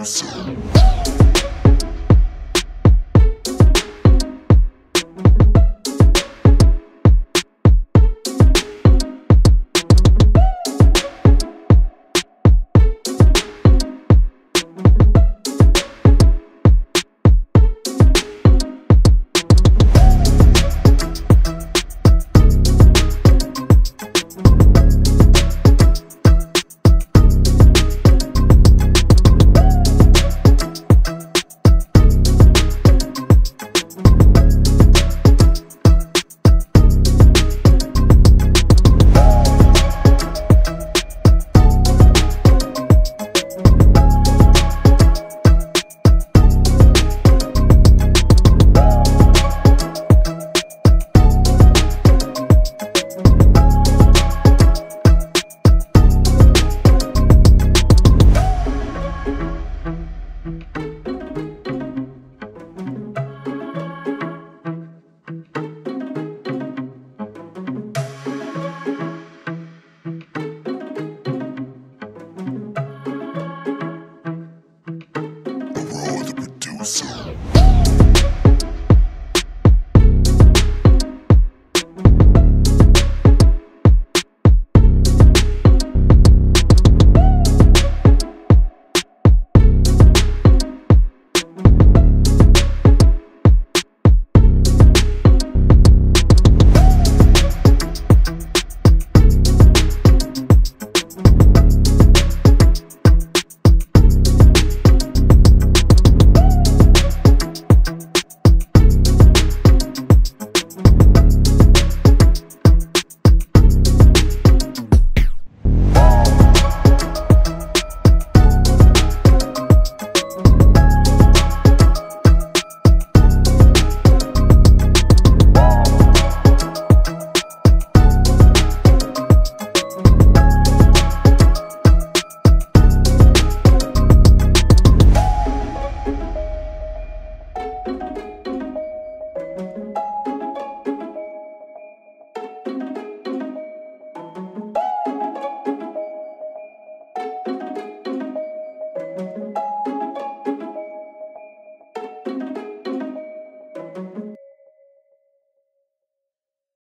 episode. Revolução.